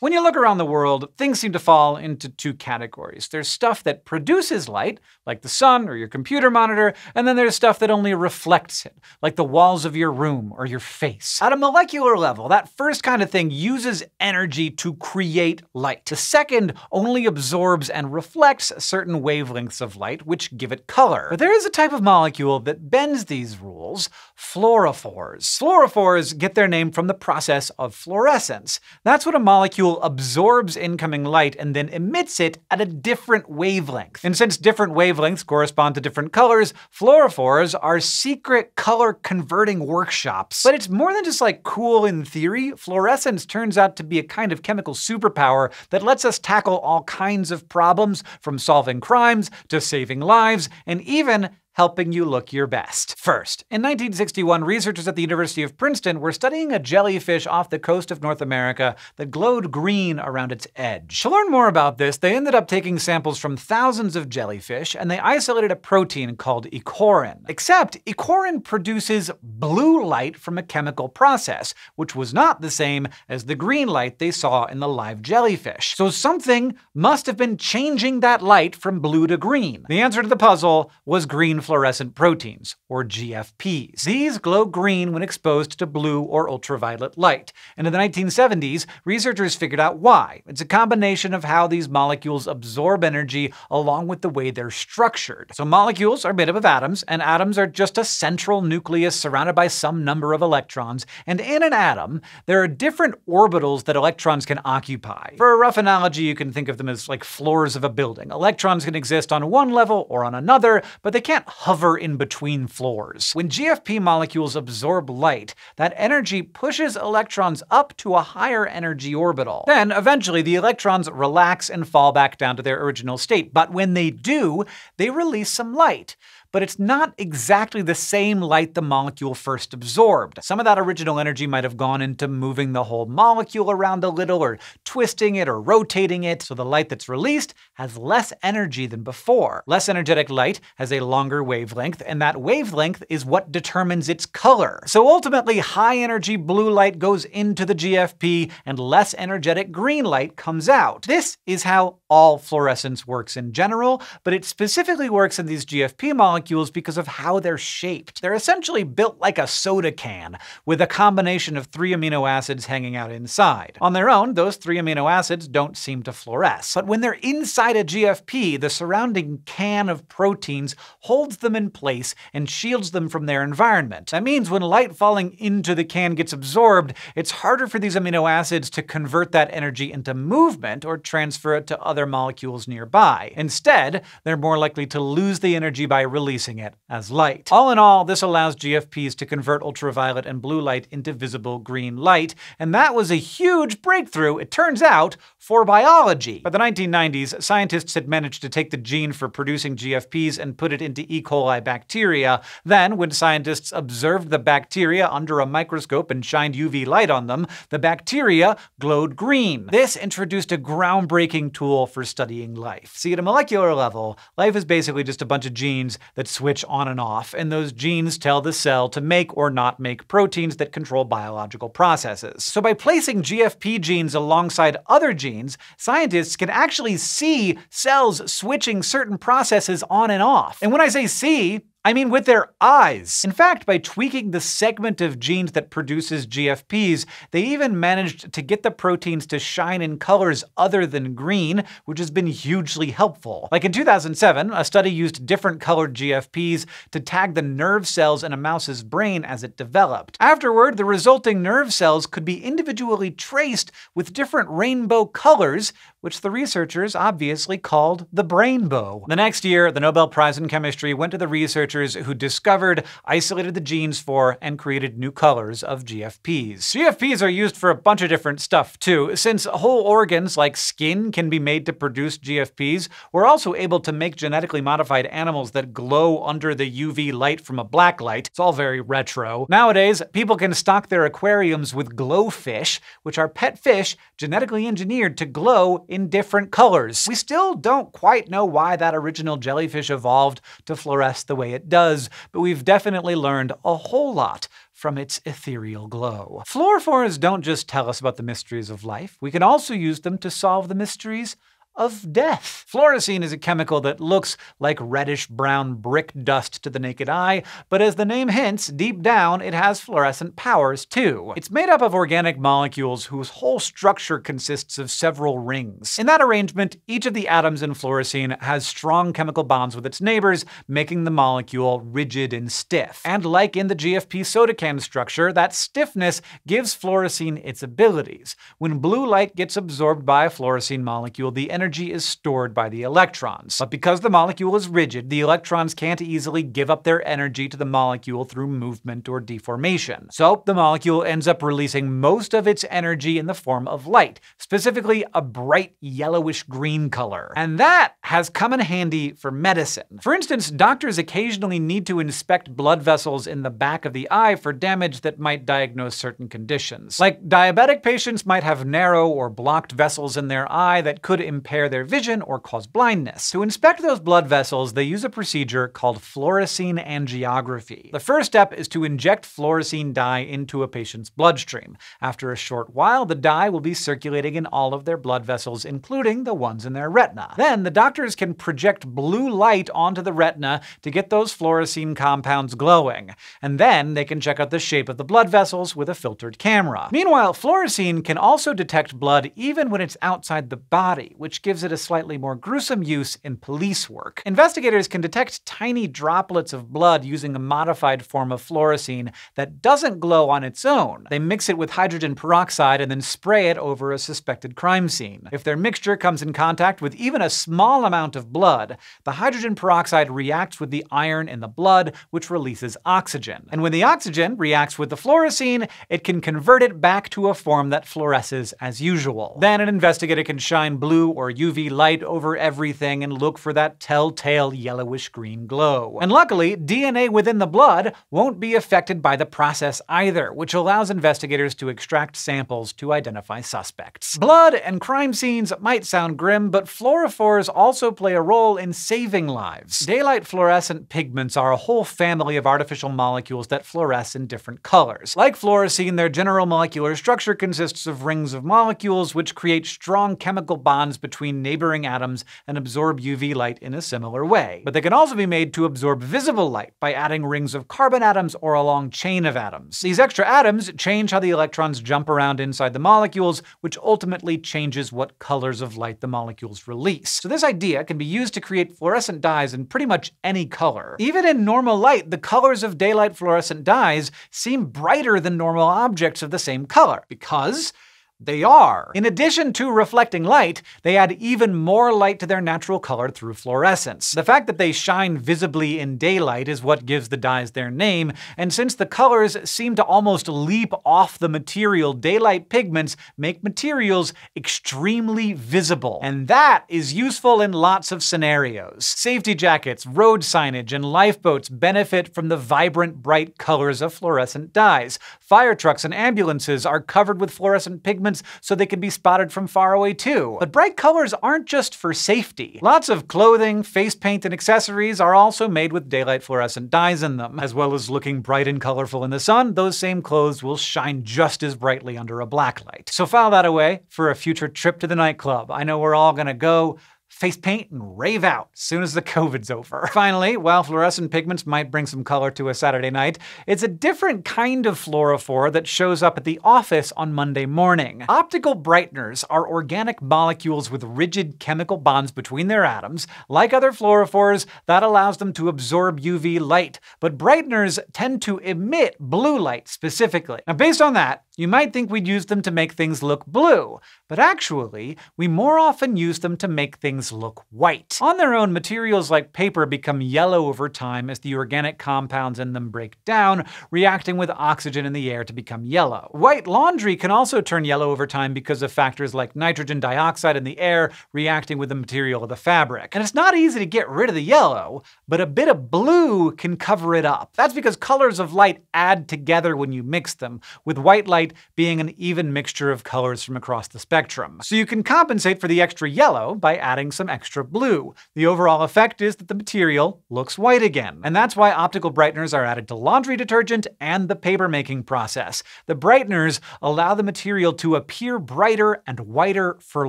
When you look around the world, things seem to fall into two categories. There's stuff that produces light, like the sun or your computer monitor, and then there's stuff that only reflects it, like the walls of your room or your face. At a molecular level, that first kind of thing uses energy to create light. The second only absorbs and reflects certain wavelengths of light, which give it color. But there is a type of molecule that bends these rules, fluorophores. Fluorophores get their name from the process of fluorescence. That's what a molecule absorbs incoming light and then emits it at a different wavelength. And since different wavelengths correspond to different colors, fluorophores are secret color converting workshops. But it's more than just like cool in theory. Fluorescence turns out to be a kind of chemical superpower that lets us tackle all kinds of problems, from solving crimes to saving lives, and even helping you look your best. First, in 1961, researchers at the University of Princeton were studying a jellyfish off the coast of North America that glowed green around its edge. To learn more about this, they ended up taking samples from thousands of jellyfish, and they isolated a protein called aequorin. Except, aequorin produces blue light from a chemical process, which was not the same as the green light they saw in the live jellyfish. So something must have been changing that light from blue to green. The answer to the puzzle was green fluorescent proteins, or GFPs. These glow green when exposed to blue or ultraviolet light. And in the 1970s, researchers figured out why. It's a combination of how these molecules absorb energy along with the way they're structured. So molecules are made up of atoms, and atoms are just a central nucleus surrounded by some number of electrons. And in an atom, there are different orbitals that electrons can occupy. For a rough analogy, you can think of them as like floors of a building. Electrons can exist on one level or on another, but they can't hover in between floors. When GFP molecules absorb light, that energy pushes electrons up to a higher energy orbital. Then, eventually, the electrons relax and fall back down to their original state. But when they do, they release some light but it's not exactly the same light the molecule first absorbed. Some of that original energy might have gone into moving the whole molecule around a little, or twisting it, or rotating it, so the light that's released has less energy than before. Less energetic light has a longer wavelength, and that wavelength is what determines its color. So ultimately, high energy blue light goes into the GFP, and less energetic green light comes out. This is how all fluorescence works in general, but it specifically works in these GFP molecules because of how they're shaped. They're essentially built like a soda can, with a combination of three amino acids hanging out inside. On their own, those three amino acids don't seem to fluoresce. But when they're inside a GFP, the surrounding can of proteins holds them in place and shields them from their environment. That means when light falling into the can gets absorbed, it's harder for these amino acids to convert that energy into movement or transfer it to other molecules nearby. Instead, they're more likely to lose the energy by releasing releasing it as light. All in all, this allows GFPs to convert ultraviolet and blue light into visible green light, and that was a huge breakthrough, it turns out, for biology. By the 1990s, scientists had managed to take the gene for producing GFPs and put it into E. coli bacteria. Then, when scientists observed the bacteria under a microscope and shined UV light on them, the bacteria glowed green. This introduced a groundbreaking tool for studying life. See, at a molecular level, life is basically just a bunch of genes that switch on and off, and those genes tell the cell to make or not make proteins that control biological processes. So by placing GFP genes alongside other genes, scientists can actually see cells switching certain processes on and off. And when I say see, I mean with their eyes. In fact, by tweaking the segment of genes that produces GFPs, they even managed to get the proteins to shine in colors other than green, which has been hugely helpful. Like in 2007, a study used different colored GFPs to tag the nerve cells in a mouse's brain as it developed. Afterward, the resulting nerve cells could be individually traced with different rainbow colors, which the researchers obviously called the brainbow. The next year, the Nobel Prize in Chemistry went to the researchers who discovered, isolated the genes for, and created new colors of GFPs. GFPs are used for a bunch of different stuff too. Since whole organs like skin can be made to produce GFPs, we're also able to make genetically modified animals that glow under the UV light from a black light. It's all very retro. Nowadays, people can stock their aquariums with glowfish, which are pet fish genetically engineered to glow in in different colors. We still don't quite know why that original jellyfish evolved to fluoresce the way it does, but we've definitely learned a whole lot from its ethereal glow. Fluorophores don't just tell us about the mysteries of life, we can also use them to solve the mysteries of death. Fluorescein is a chemical that looks like reddish-brown brick dust to the naked eye, but as the name hints, deep down it has fluorescent powers too. It's made up of organic molecules whose whole structure consists of several rings. In that arrangement, each of the atoms in fluorescein has strong chemical bonds with its neighbors, making the molecule rigid and stiff. And like in the GFP soda can structure, that stiffness gives fluorescein its abilities. When blue light gets absorbed by a fluorescein molecule, the energy energy is stored by the electrons. But because the molecule is rigid, the electrons can't easily give up their energy to the molecule through movement or deformation. So the molecule ends up releasing most of its energy in the form of light, specifically a bright yellowish green color. And that has come in handy for medicine. For instance, doctors occasionally need to inspect blood vessels in the back of the eye for damage that might diagnose certain conditions. Like diabetic patients might have narrow or blocked vessels in their eye that could impair impair their vision or cause blindness. To inspect those blood vessels, they use a procedure called fluorescein angiography. The first step is to inject fluorescein dye into a patient's bloodstream. After a short while, the dye will be circulating in all of their blood vessels, including the ones in their retina. Then, the doctors can project blue light onto the retina to get those fluorescein compounds glowing. And then they can check out the shape of the blood vessels with a filtered camera. Meanwhile, fluorescein can also detect blood even when it's outside the body, which gives it a slightly more gruesome use in police work. Investigators can detect tiny droplets of blood using a modified form of fluorescein that doesn't glow on its own. They mix it with hydrogen peroxide and then spray it over a suspected crime scene. If their mixture comes in contact with even a small amount of blood, the hydrogen peroxide reacts with the iron in the blood, which releases oxygen. And when the oxygen reacts with the fluorescein, it can convert it back to a form that fluoresces as usual. Then an investigator can shine blue or UV light over everything and look for that telltale yellowish-green glow. And luckily, DNA within the blood won't be affected by the process either, which allows investigators to extract samples to identify suspects. Blood and crime scenes might sound grim, but fluorophores also play a role in saving lives. Daylight fluorescent pigments are a whole family of artificial molecules that fluoresce in different colors. Like fluorescein, their general molecular structure consists of rings of molecules which create strong chemical bonds between between neighboring atoms and absorb UV light in a similar way. But they can also be made to absorb visible light by adding rings of carbon atoms or a long chain of atoms. These extra atoms change how the electrons jump around inside the molecules, which ultimately changes what colors of light the molecules release. So this idea can be used to create fluorescent dyes in pretty much any color. Even in normal light, the colors of daylight fluorescent dyes seem brighter than normal objects of the same color, because they are. In addition to reflecting light, they add even more light to their natural color through fluorescence. The fact that they shine visibly in daylight is what gives the dyes their name, and since the colors seem to almost leap off the material, daylight pigments make materials extremely visible. And that is useful in lots of scenarios. Safety jackets, road signage, and lifeboats benefit from the vibrant, bright colors of fluorescent dyes. Fire trucks and ambulances are covered with fluorescent pigments so they can be spotted from far away too. But bright colors aren't just for safety. Lots of clothing, face paint, and accessories are also made with daylight fluorescent dyes in them. As well as looking bright and colorful in the sun, those same clothes will shine just as brightly under a black light. So file that away for a future trip to the nightclub. I know we're all gonna go, face paint and rave out as soon as the COVID's over. Finally, while fluorescent pigments might bring some color to a Saturday night, it's a different kind of fluorophore that shows up at the office on Monday morning. Optical brighteners are organic molecules with rigid chemical bonds between their atoms. Like other fluorophores, that allows them to absorb UV light, but brighteners tend to emit blue light specifically. Now based on that, you might think we'd use them to make things look blue, but actually, we more often use them to make things look white. On their own, materials like paper become yellow over time as the organic compounds in them break down, reacting with oxygen in the air to become yellow. White laundry can also turn yellow over time because of factors like nitrogen dioxide in the air reacting with the material of the fabric. And it's not easy to get rid of the yellow, but a bit of blue can cover it up. That's because colors of light add together when you mix them, with white light light being an even mixture of colors from across the spectrum. So you can compensate for the extra yellow by adding some extra blue. The overall effect is that the material looks white again. And that's why optical brighteners are added to laundry detergent and the paper-making process. The brighteners allow the material to appear brighter and whiter for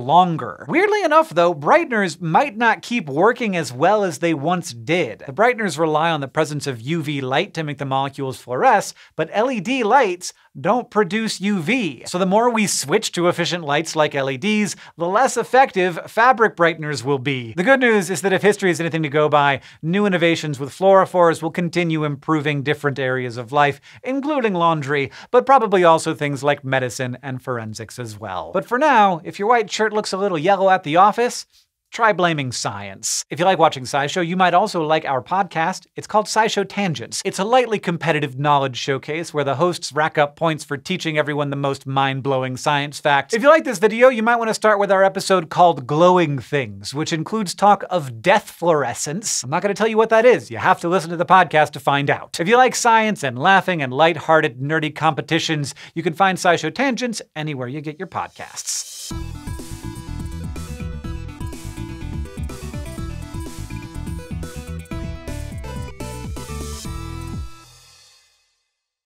longer. Weirdly enough, though, brighteners might not keep working as well as they once did. The brighteners rely on the presence of UV light to make the molecules fluoresce, but LED lights don't produce UV. So the more we switch to efficient lights like LEDs, the less effective fabric brighteners will be. The good news is that if history is anything to go by, new innovations with fluorophores will continue improving different areas of life, including laundry, but probably also things like medicine and forensics as well. But for now, if your white shirt looks a little yellow at the office, try blaming science. If you like watching SciShow, you might also like our podcast. It's called SciShow Tangents. It's a lightly competitive knowledge showcase where the hosts rack up points for teaching everyone the most mind-blowing science facts. If you like this video, you might want to start with our episode called Glowing Things, which includes talk of death fluorescence. I'm not going to tell you what that is. You have to listen to the podcast to find out. If you like science and laughing and light-hearted nerdy competitions, you can find SciShow Tangents anywhere you get your podcasts.